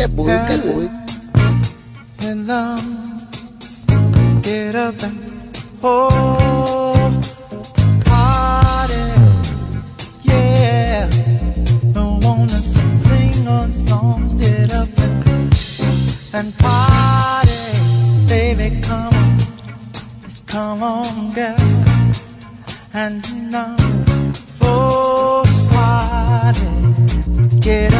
that boy good. And um, get up and oh, party, yeah. Don't wanna sing a song, get up and, and party, baby, come on, just come on, girl, and now, oh, party, get up